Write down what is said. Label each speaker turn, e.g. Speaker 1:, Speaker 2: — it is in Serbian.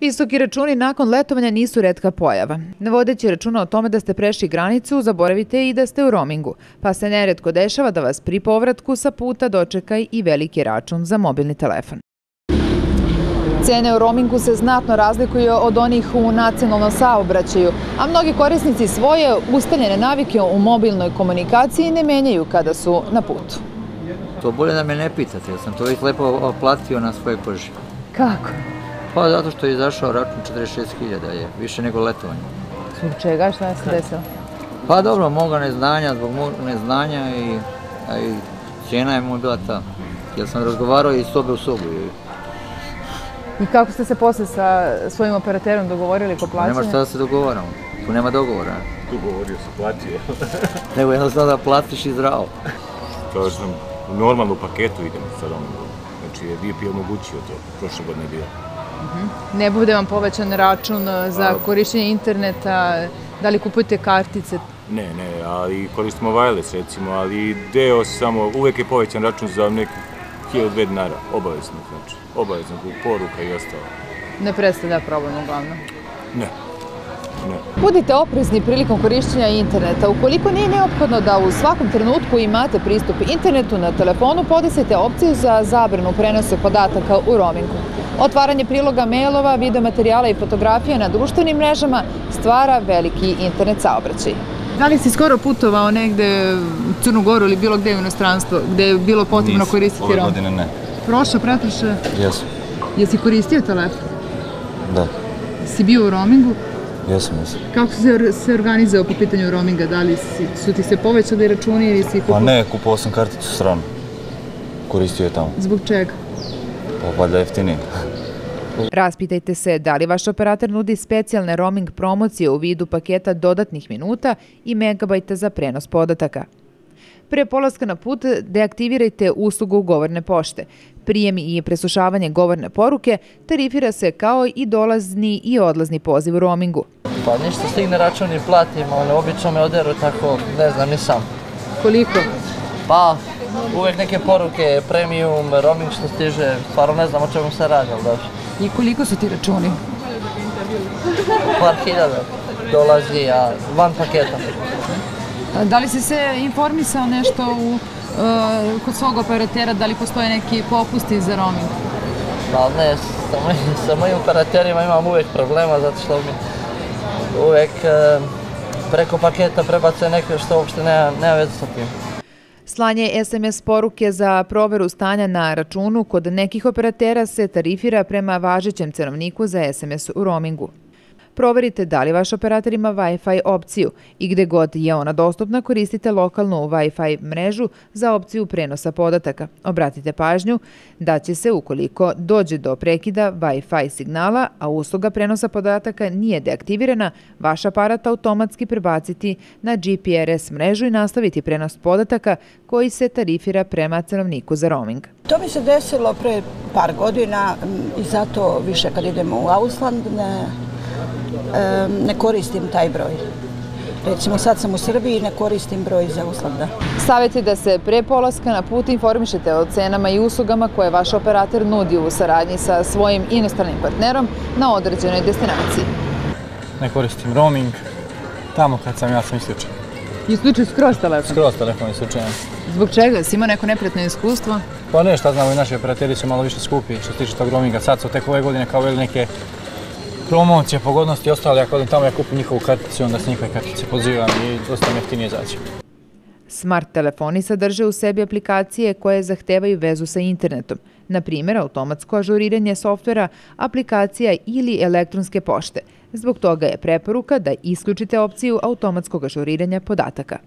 Speaker 1: Visoki računi nakon letovanja nisu redka pojava. Navodeći računa o tome da ste prešli granicu, zaboravite i da ste u roamingu, pa se neredko dešava da vas pri povratku sa puta dočekaj i veliki račun za mobilni telefon. Cene u roamingu se znatno razlikuju od onih u nacionalnom saobraćaju, a mnogi korisnici svoje ustaljene navike u mobilnoj komunikaciji ne menjaju kada su na putu.
Speaker 2: To bolje da me ne pitate, jer sam to već lepo platio na svoje koži.
Speaker 1: Kako?
Speaker 2: Pa zato što je izašao račun 46.000 je, više nego letovanje.
Speaker 1: Zbog čega? Šta se desilo?
Speaker 2: Pa dobro, moga neznanja, zbog mog neznanja i, a i cijena je mu bila ta. Jer sam razgovarao i sobe u sobu. I,
Speaker 1: kako ste se posle sa svojim operaterom dogovorili ko plaćanje?
Speaker 2: nema šta da se dogovaramo. Tu nema dogovora.
Speaker 3: Ugovorio se, platio.
Speaker 2: Nego jednostavno da platiš i zdravo.
Speaker 3: to što sam u normalnu paketu idem sa roamingom. Znači je DP omogućio to, prošle godine je bio.
Speaker 1: Ne bude vam povećan račun uh, za korišćenje interneta, da li kupujete kartice?
Speaker 3: Ne, ne, ali koristimo wireless recimo, ali deo samo, uvek je povećan račun za neki 1000 dinara, obavezno, znači, obavezno, poruka i ostalo.
Speaker 1: Ne predstavlja problem uglavnom.
Speaker 3: Ne, ne.
Speaker 1: Budite oprezni prilikom korišćenja interneta. Ukoliko nije neophodno da u svakom trenutku imate pristup internetu na telefonu, podesite opciju za zabranu prenosa podataka u roamingu. Otvaranje priloga mailova, videomaterijala i fotografija na društvenim mrežama stvara veliki internet saobraćaj. Da li si skoro putovao negde u Crnu Goru ili bilo gde u inostranstvo gde je bilo potrebno
Speaker 4: Nisam.
Speaker 1: koristiti
Speaker 4: Ove
Speaker 1: roaming?
Speaker 4: godine ne.
Speaker 1: Prošlo, pratiše.
Speaker 4: Jesam.
Speaker 1: Jesi koristio telefon?
Speaker 4: Da.
Speaker 1: Si bio u roamingu?
Speaker 4: Jesam, jesam.
Speaker 1: Kako si se, se organizao po pitanju roaminga? Da li si, su ti se povećali računi ili si
Speaker 4: Pa ne, kupovao sam karticu stranu. Koristio je tamo.
Speaker 1: Zbog čega?
Speaker 4: Valjda jeftinije.
Speaker 1: Raspitajte se da li vaš operator nudi specijalne roaming promocije u vidu paketa dodatnih minuta i megabajta za prenos podataka. Pre polaska na put deaktivirajte uslugu govorne pošte. Prijem i preslušavanje govorne poruke tarifira se kao i dolazni i odlazni poziv u roamingu.
Speaker 5: Pa ništa stigne račun i platim, ali obično me oderu tako, ne znam, ni sam.
Speaker 1: Koliko?
Speaker 5: Pa, uvek neke poruke, premium, roaming što stiže, stvarno ne znam o čemu se radi, ali baš.
Speaker 1: I koliko su ti računi?
Speaker 5: Par hiljada dolazi, a van paketa.
Speaker 1: Da li si se informisao nešto u, e, kod svog operatera, da li postoje neki popusti za roaming?
Speaker 5: Pa ne, sa mojim, sa mojim operaterima imam uvek problema, zato što mi uvek e, preko paketa prebace neke što uopšte nema, nema veze sa tim.
Speaker 1: Slanje SMS poruke za proveru stanja na računu kod nekih operatera se tarifira prema važećem cenovniku za SMS u roamingu. Proverite da li vaš operator ima Wi-Fi opciju i gde god je ona dostupna koristite lokalnu Wi-Fi mrežu za opciju prenosa podataka. Obratite pažnju da će se ukoliko dođe do prekida Wi-Fi signala, a usluga prenosa podataka nije deaktivirana, vaš aparat automatski prebaciti na GPRS mrežu i nastaviti prenos podataka koji se tarifira prema cenovniku za roaming.
Speaker 6: To mi se desilo pre par godina i zato više kad idemo u Ausland ne, ne koristim taj broj. Recimo sad sam u Srbiji i ne koristim broj iz Auslanda.
Speaker 1: Savjet je da se pre polaska na put informišete o cenama i uslugama koje vaš operator nudi u saradnji sa svojim inostranim partnerom na određenoj destinaciji.
Speaker 7: ne koristim roaming. Tamo kad sam ja sam isključen.
Speaker 1: Isključuju skroz telefon.
Speaker 7: Skroz telefon isključen.
Speaker 1: Zbog čega? Si imao neko nepretno iskustvo?
Speaker 7: Pa ne, šta znamo i naši operateri su malo više skupi što se tiče tog roaminga. Sad su tek ove godine kao veli neke promocije, pogodnosti i ostale. Ako odem tamo ja kupim njihovu karticu onda s njihove kartice pozivam i dosta mi jeftinije.
Speaker 1: Smart telefoni sadrže u sebi aplikacije koje zahtevaju vezu sa internetom, na primjer automatsko ažuriranje softvera, aplikacija ili elektronske pošte. Zbog toga je preporuka da isključite opciju automatskog ažuriranja podataka.